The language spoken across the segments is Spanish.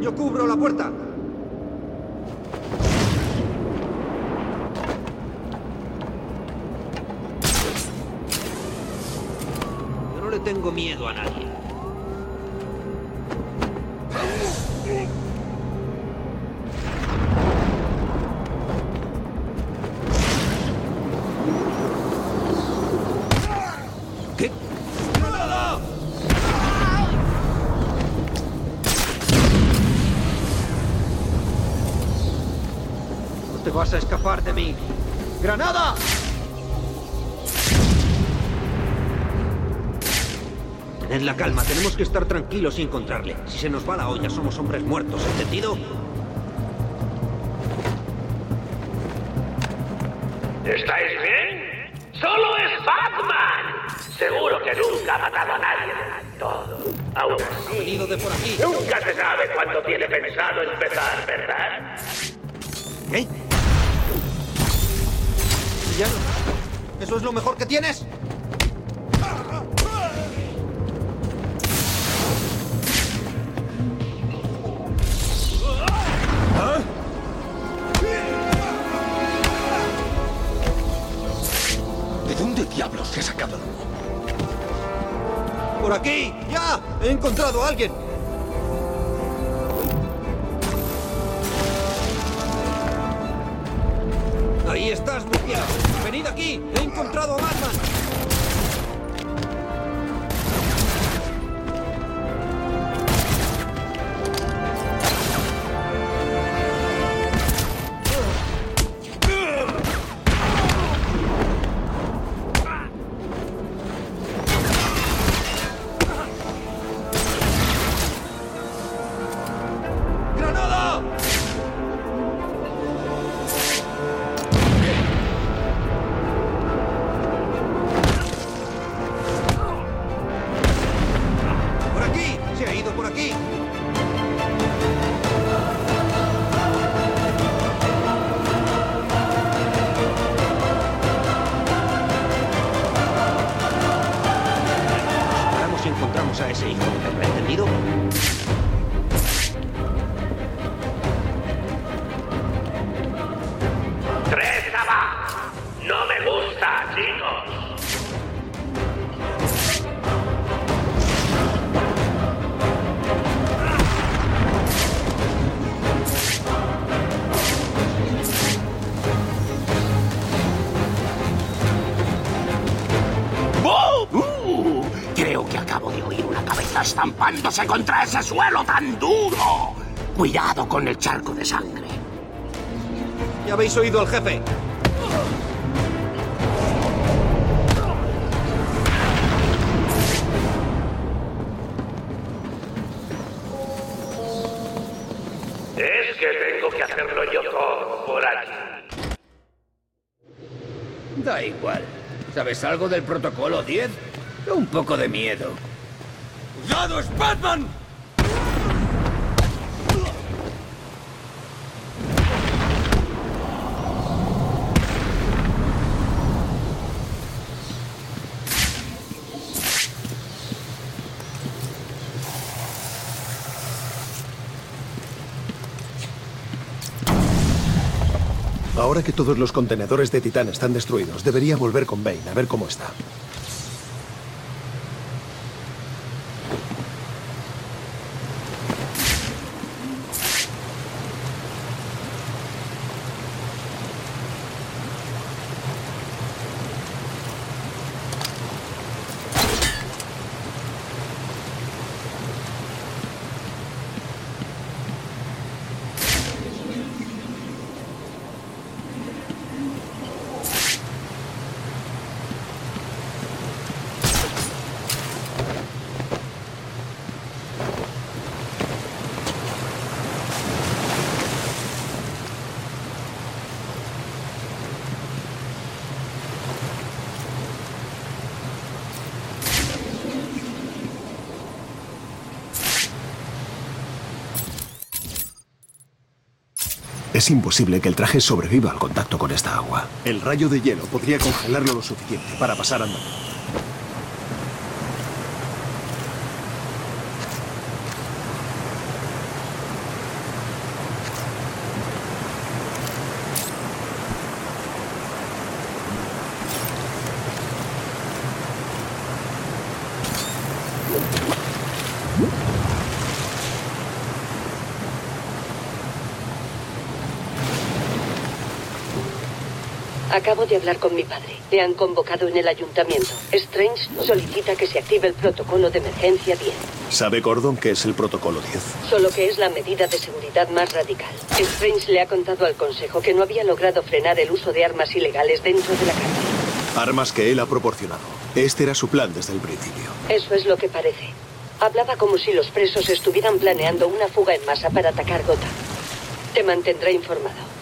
Yo cubro la puerta. Yo no le tengo miedo a nadie. Vas a escapar de mí. ¡Granada! Tened la calma, tenemos que estar tranquilos y encontrarle. Si se nos va la olla, somos hombres muertos, ¿entendido? ¿Estáis bien? ¡Solo es Batman! Seguro que nunca ha matado a nadie del todo. Aún Ha así, venido de por aquí. nunca se sabe cuándo tiene pensado empezar, ¿verdad? ¿Qué? ¿Eso es lo mejor que tienes? ¿De dónde diablos se ha sacado? ¡Por aquí! ¡Ya! ¡He encontrado a alguien! Venid aquí. He encontrado a Batman. Estampándose contra ese suelo tan duro. Cuidado con el charco de sangre. Ya habéis oído al jefe. Es que tengo que hacerlo yo todo por aquí. Da igual. ¿Sabes algo del protocolo 10? Un poco de miedo. ¡Cuidado, es Batman! Ahora que todos los contenedores de Titán están destruidos, debería volver con Bane a ver cómo está. Es imposible que el traje sobreviva al contacto con esta agua. El rayo de hielo podría congelarlo lo suficiente para pasar andando. Acabo de hablar con mi padre. Le han convocado en el ayuntamiento. Strange solicita que se active el protocolo de emergencia 10. ¿Sabe Gordon qué es el protocolo 10? Solo que es la medida de seguridad más radical. Strange le ha contado al Consejo que no había logrado frenar el uso de armas ilegales dentro de la cárcel. Armas que él ha proporcionado. Este era su plan desde el principio. Eso es lo que parece. Hablaba como si los presos estuvieran planeando una fuga en masa para atacar Gotham. Te mantendré informado.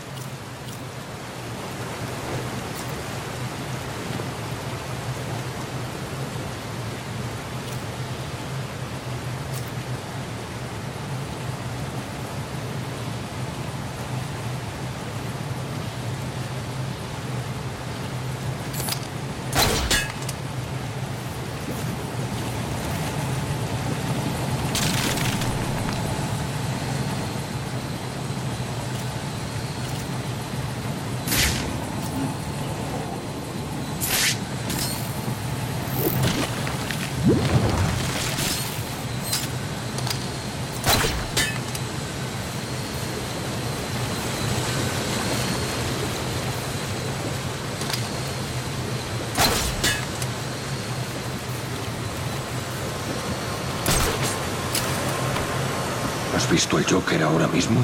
¿Has visto el Joker ahora mismo?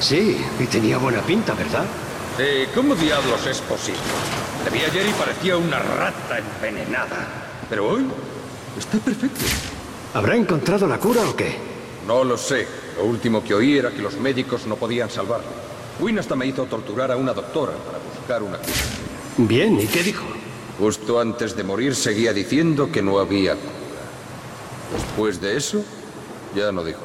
Sí, y tenía buena pinta, ¿verdad? Sí, ¿cómo diablos es posible? Le vi ayer y parecía una rata envenenada. Pero hoy está perfecto. ¿Habrá encontrado la cura o qué? No lo sé. Lo último que oí era que los médicos no podían salvarlo. Wynne hasta me hizo torturar a una doctora para buscar una cura. Bien, ¿y qué dijo? Justo antes de morir seguía diciendo que no había cura. Después de eso, ya no dijo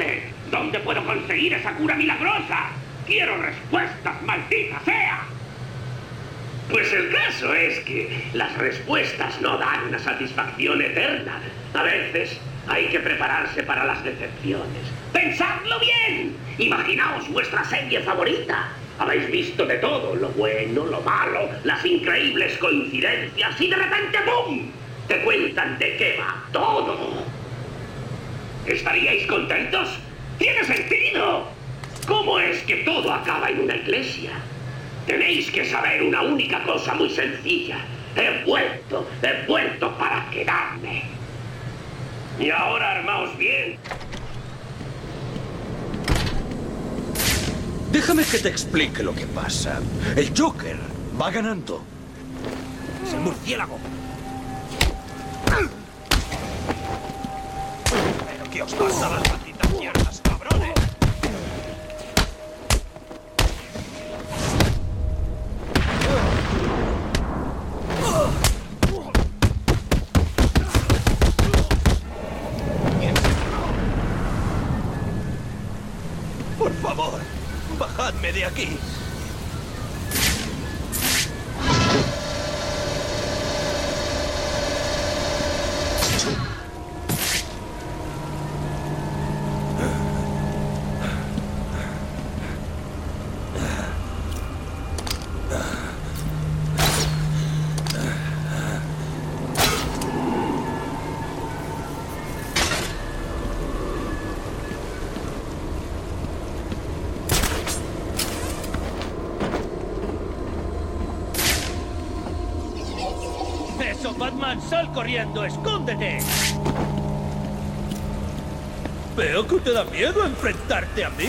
es posible? ¿Dónde puedo conseguir esa cura milagrosa? Quiero respuestas, maldita sea. Pues el caso es que las respuestas no dan una satisfacción eterna. A veces hay que prepararse para las decepciones. ¡Pensadlo bien! Imaginaos vuestra serie favorita. Habéis visto de todo, lo bueno, lo malo, las increíbles coincidencias y de repente ¡bum! Te cuentan de qué va todo. ¿Estaríais contentos? ¡Tiene sentido! ¿Cómo es que todo acaba en una iglesia? Tenéis que saber una única cosa muy sencilla. He vuelto, he vuelto para quedarme. Y ahora armaos bien. Déjame que te explique lo que pasa. El Joker va ganando. ¡Es el murciélago! ¿Pero qué os pasa las malditas mierdas, cabrones? Por favor, bajadme de aquí. Sal corriendo, escóndete. Veo que te da miedo enfrentarte a mí.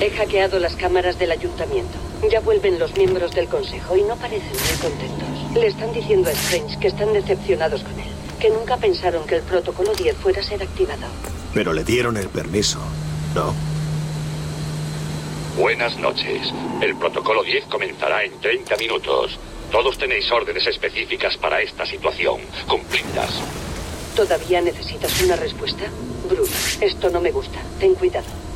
He hackeado las cámaras del ayuntamiento. Ya vuelven los miembros del consejo y no parecen muy contentos. Le están diciendo a Strange que están decepcionados con él, que nunca pensaron que el protocolo 10 fuera a ser activado. Pero le dieron el permiso, ¿no? Buenas noches. El protocolo 10 comenzará en 30 minutos. Todos tenéis órdenes específicas para esta situación. Cumplidas. ¿Todavía necesitas una respuesta? Bruce, esto no me gusta. Ten cuidado.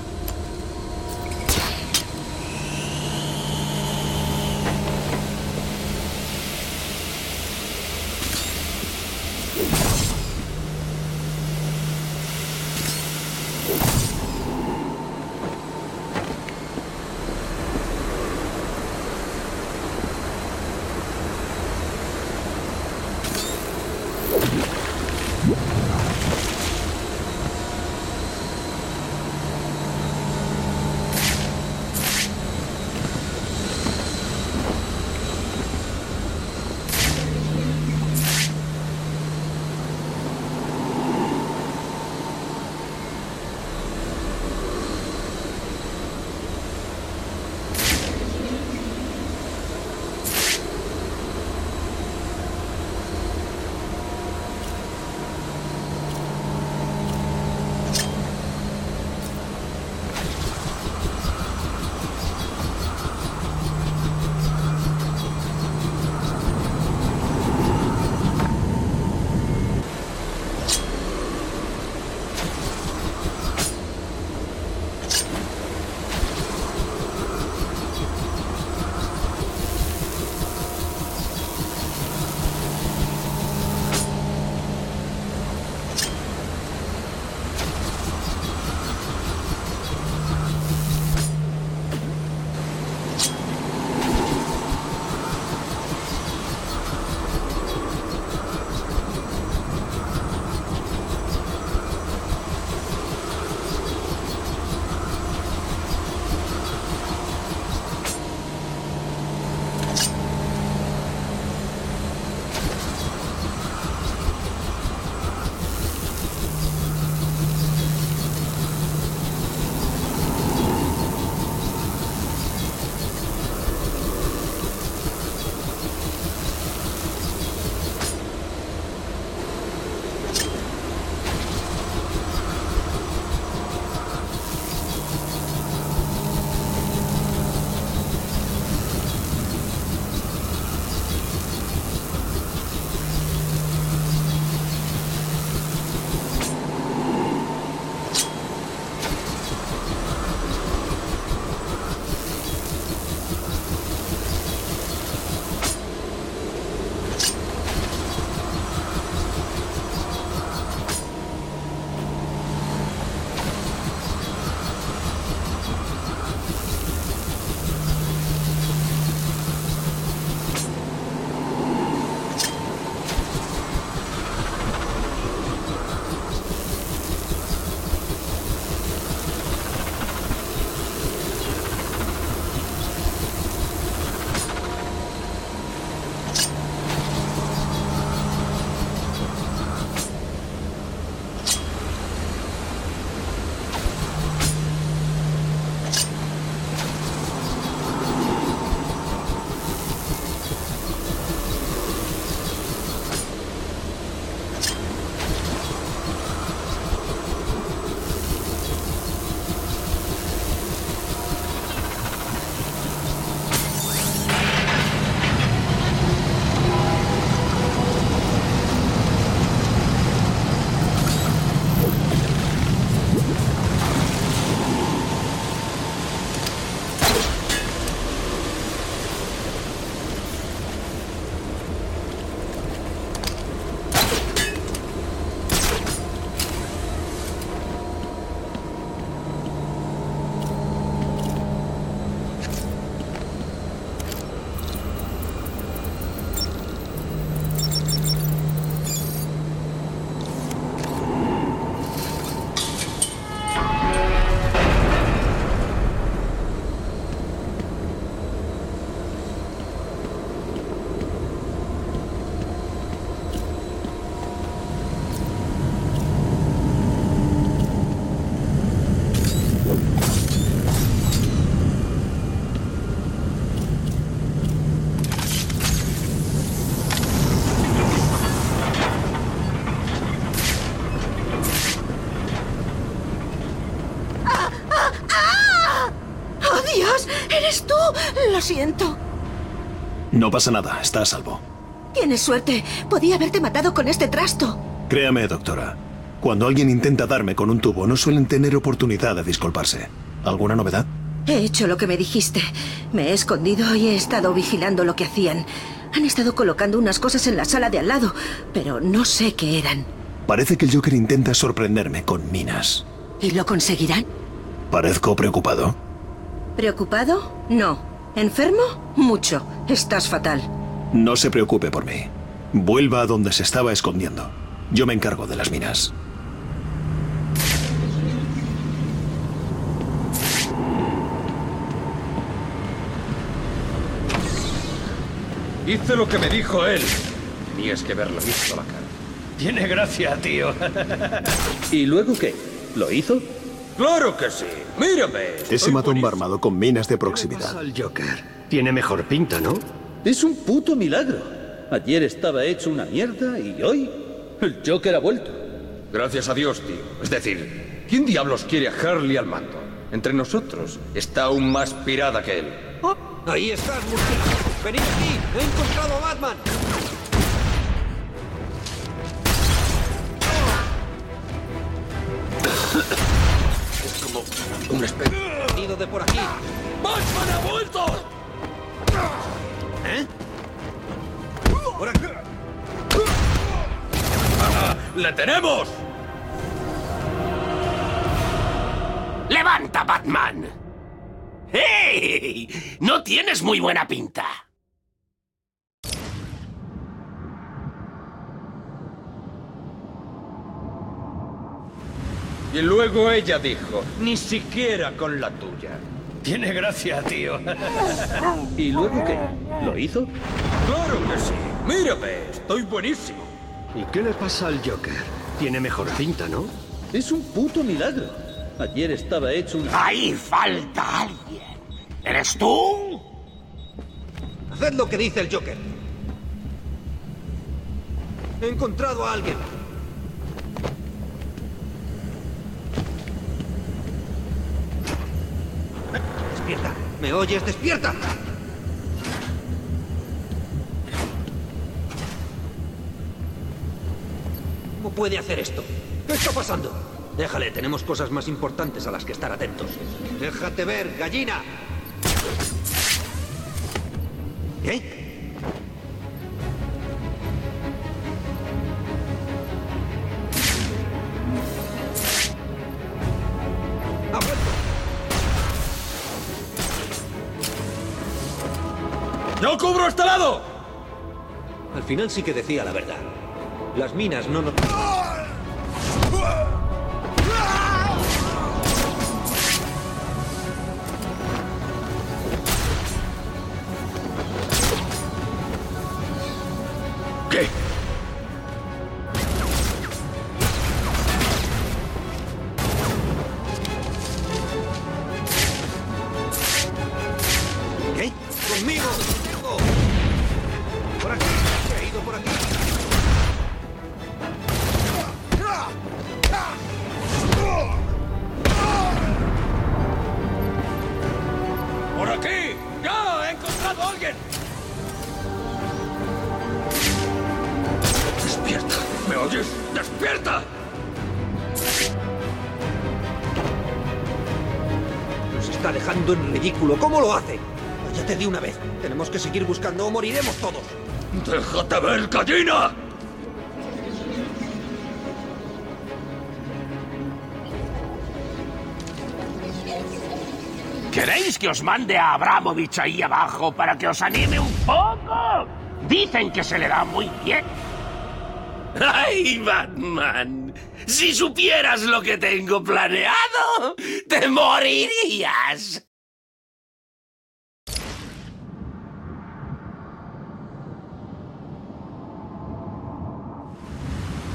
Siento. No pasa nada, está a salvo. Tienes suerte. Podía haberte matado con este trasto. Créame, doctora. Cuando alguien intenta darme con un tubo, no suelen tener oportunidad de disculparse. ¿Alguna novedad? He hecho lo que me dijiste. Me he escondido y he estado vigilando lo que hacían. Han estado colocando unas cosas en la sala de al lado, pero no sé qué eran. Parece que el Joker intenta sorprenderme con minas. ¿Y lo conseguirán? ¿Parezco preocupado? ¿Preocupado? No. ¿Enfermo? Mucho. Estás fatal. No se preocupe por mí. Vuelva a donde se estaba escondiendo. Yo me encargo de las minas. Hice lo que me dijo él. Tenías que haberlo visto la cara. Tiene gracia, tío. ¿Y luego qué? ¿Lo hizo? ¡Claro que sí! ¡Mírame! Ese matón va armado con minas de proximidad. Al Joker. Tiene mejor pinta, ¿no? Es un puto milagro. Ayer estaba hecho una mierda y hoy el Joker ha vuelto. Gracias a Dios, tío. Es decir, ¿quién diablos quiere a Harley al mando? Entre nosotros está aún más pirada que él. Oh, ahí estás, murciélago. Venid aquí. He encontrado a Batman. Un especie. Ido de por aquí. ¡Batman ha vuelto! ¿Eh? Por aquí. ¡Le tenemos! ¡Levanta, Batman! ¡Hey! No tienes muy buena pinta. Y luego ella dijo, ni siquiera con la tuya. Tiene gracia, tío. ¿Y luego qué? ¿Lo hizo? ¡Claro que sí! ¡Mírame! Estoy buenísimo. ¿Y qué le pasa al Joker? Tiene mejor pinta, ¿no? Es un puto milagro. Ayer estaba hecho una... ¡Ahí falta alguien! ¿Eres tú? Haced lo que dice el Joker. He encontrado a alguien. Despierta. ¿Me oyes? Despierta. ¿Cómo puede hacer esto? ¿Qué está pasando? Déjale, tenemos cosas más importantes a las que estar atentos. Déjate ver, gallina. ¿Qué? Al final sí que decía la verdad. Las minas no nos... ¿Qué? Moriremos todos. ¡Déjate ver, gallina! ¿Queréis que os mande a Abramovich ahí abajo para que os anime un poco? Dicen que se le da muy bien. ¡Ay, Batman! Si supieras lo que tengo planeado, te morirías.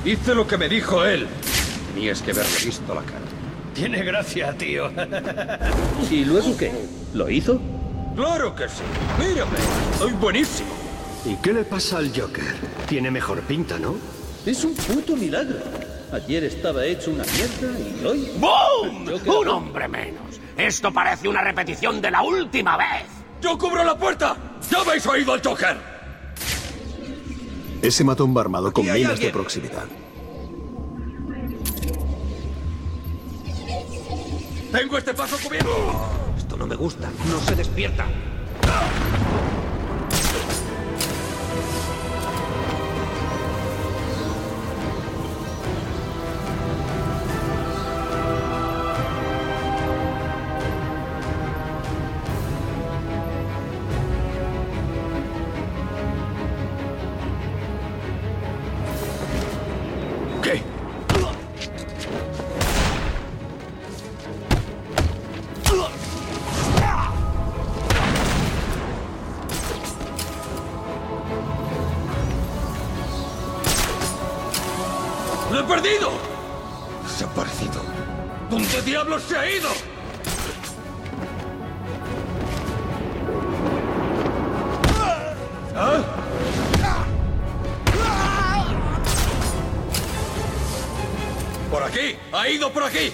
Hice lo que me dijo él. Tenías que haberle visto la cara. Tiene gracia, tío. ¿Y luego qué? ¿Lo hizo? ¡Claro que sí! ¡Mírame! ¡Estoy buenísimo! ¿Y qué le pasa al Joker? Tiene mejor pinta, ¿no? Es un puto milagro. Ayer estaba hecho una mierda y hoy... ¡Boom! Joker- Un hombre menos. Esto parece una repetición de la última vez. ¡Yo cubro la puerta! ¡Ya habéis oído al Joker! Ese matón va armado con minas de proximidad. ¡Tengo este paso cubierto! Esto no me gusta. No se despierta. Diablos se ha ido? ¿Ah? ¡Por aquí! ¡Ha ido por aquí!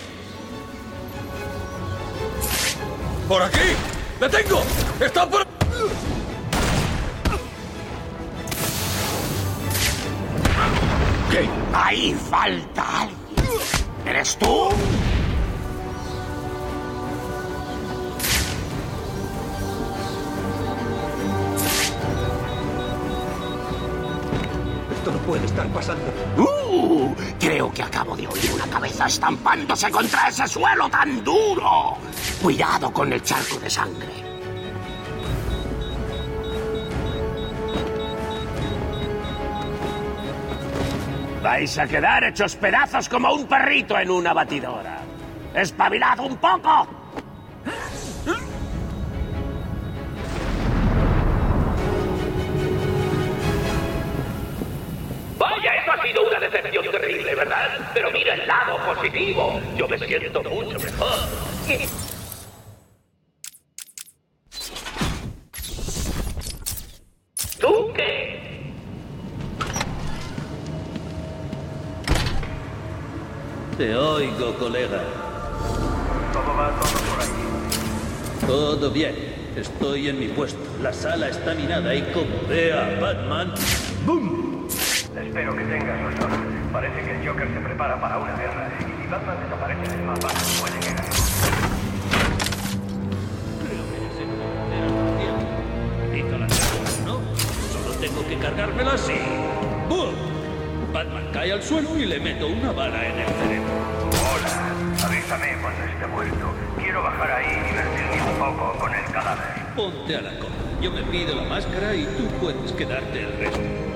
Puede estar pasando. ¡Uh! Creo que acabo de oír una cabeza estampándose contra ese suelo tan duro. Cuidado con el charco de sangre. Vais a quedar hechos pedazos como un perrito en una batidora. ¡Espabilad un poco! Pero mira el lado positivo. Yo me siento mucho mejor. ¿Tú qué? Te oigo, colega. ¿Cómo va todo por ahí? Todo bien. Estoy en mi puesto. La sala está minada y como vea a Batman... ¡Bum! Espero que tengas razón. Parece que el Joker se prepara para una guerra. Y si Batman desaparece del mapa, puede que ganemos. Hizo la carga, ¿no? Solo tengo que cargármela así. ¡Bum! Batman cae al suelo y le meto una bala en el cerebro. Hola, avísame cuando esté muerto. Quiero bajar ahí y divertirme un poco con el cadáver. Ponte a la cola. Yo me pido la máscara y tú puedes quedarte el resto.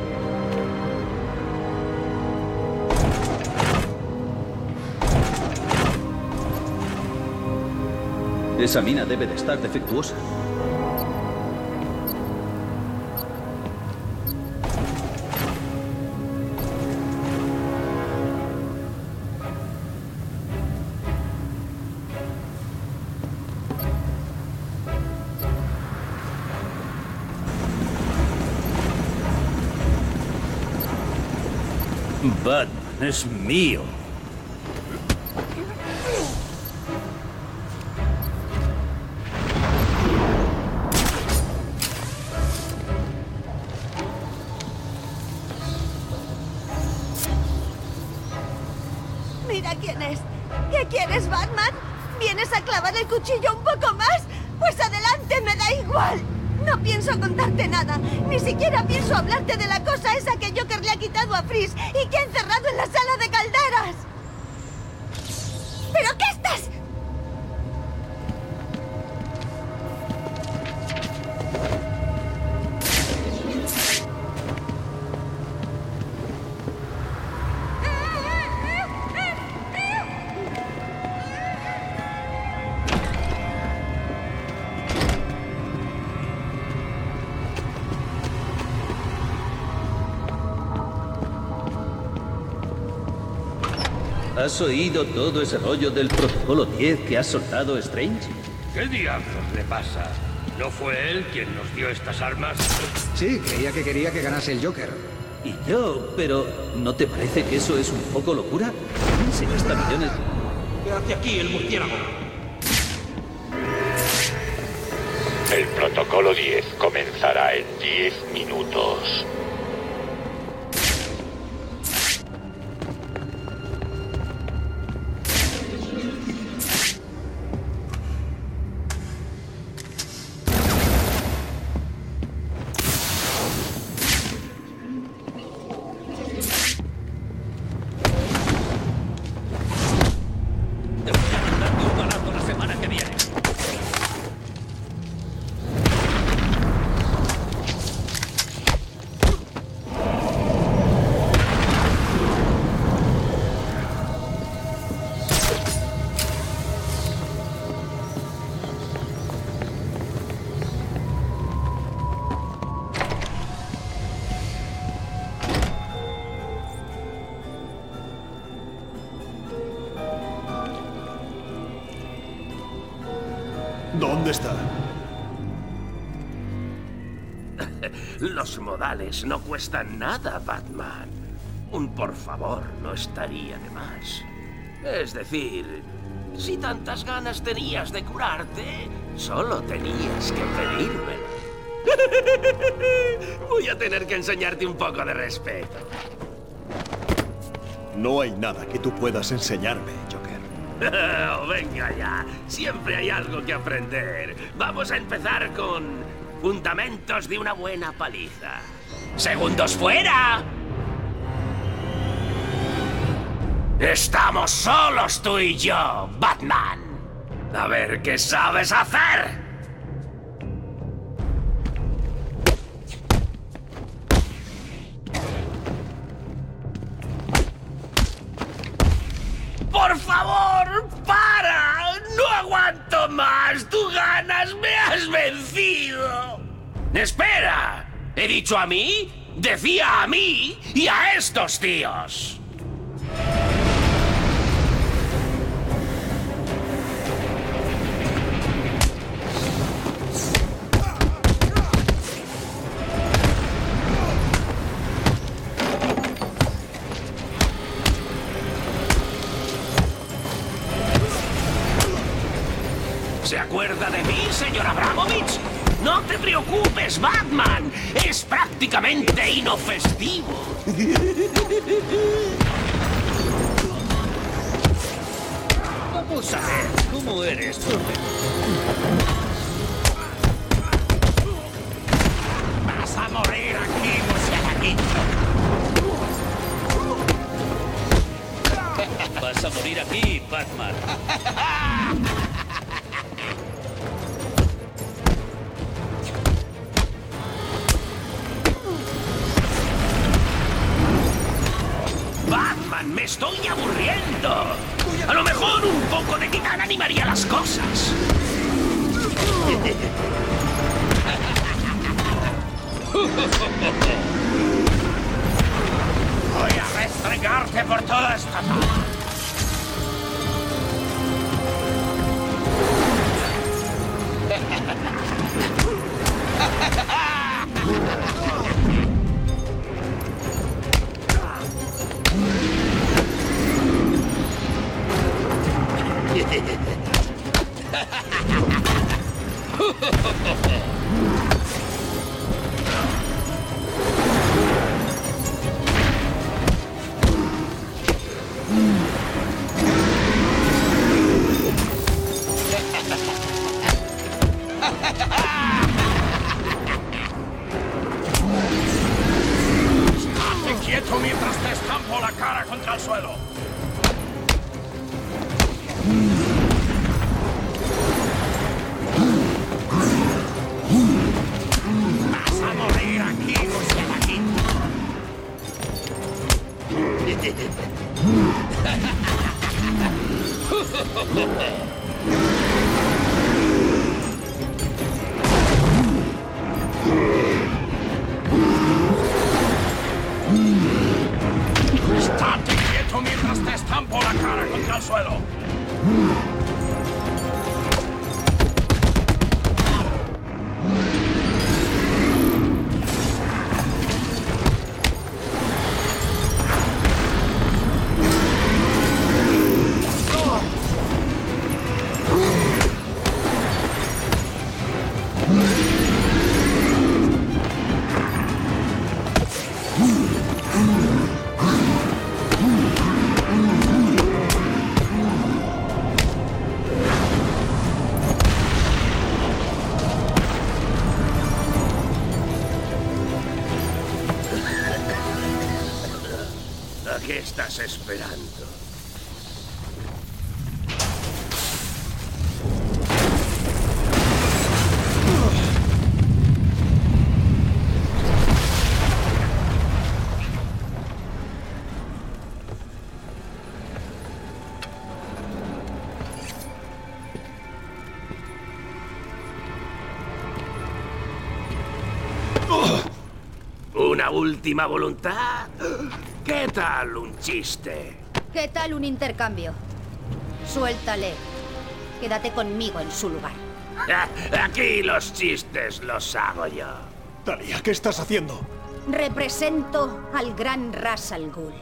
Esa mina debe de estar defectuosa. Batman es mío. Please. ¿Has oído todo ese rollo del protocolo 10 que ha soltado Strange? ¿Qué diablos le pasa? ¿No fue él quien nos dio estas armas? Sí, creía que quería que ganase el Joker. Y yo, pero ¿no te parece que eso es un poco locura? Se gasta millones... ¿Qué hace aquí el murciélago? El protocolo 10 comenzará en 10 minutos. ¿Dónde está? Los modales no cuestan nada, Batman. Un por favor no estaría de más. Es decir, si tantas ganas tenías de curarte, solo tenías que pedírmelo. Voy a tener que enseñarte un poco de respeto. No hay nada que tú puedas enseñarme. Oh, venga ya, siempre hay algo que aprender. Vamos a empezar con fundamentos de una buena paliza. ¡Segundos fuera! Estamos solos tú y yo, Batman. A ver qué sabes hacer. ¡Tú ganas! ¡Me has vencido! ¡Espera! ¿He dicho a mí? Decía a mí y a estos tíos. Prácticamente inofestivo. Vamos a ver cómo eres. Vas a morir aquí, murcielaguito. Vas a morir aquí, Batman. me estoy aburriendo. A lo mejor un poco de titán animaría las cosas. Voy a restregarte por toda esta zona. Ha ha ha ha! Última voluntad? ¿Qué tal un chiste? ¿Qué tal un intercambio? Suéltale. Quédate conmigo en su lugar. Aquí los chistes los hago yo. Talia, ¿qué estás haciendo? Represento al gran Ras Al Ghul,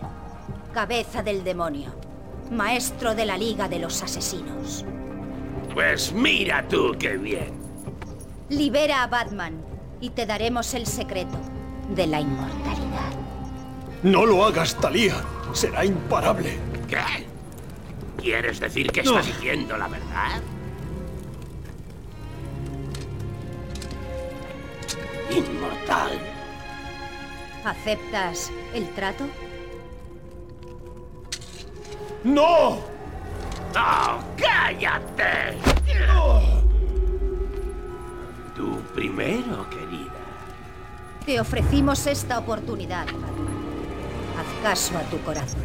cabeza del demonio, maestro de la Liga de los Asesinos. Pues mira tú qué bien. Libera a Batman y te daremos el secreto de la inmortalidad. No lo hagas, Talia. Será imparable. ¿Qué? ¿Quieres decir que No. estás diciendo la verdad? Inmortal. ¿Aceptas el trato? ¡No! ¡Oh, cállate! Tú primero, querida. Te ofrecimos esta oportunidad. Haz caso a tu corazón.